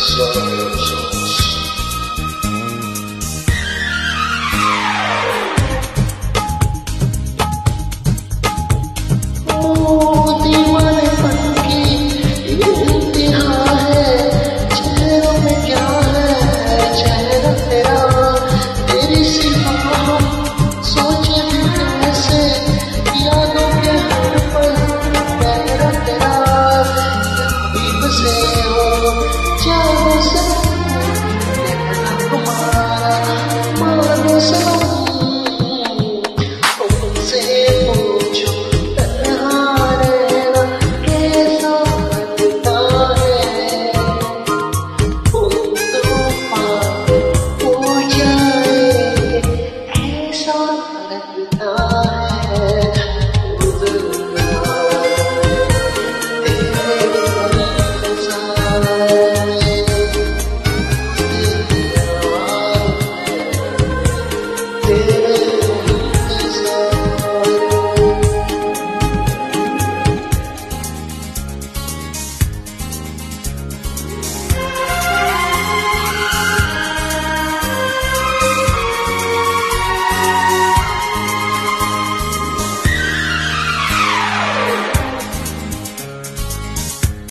Sensual.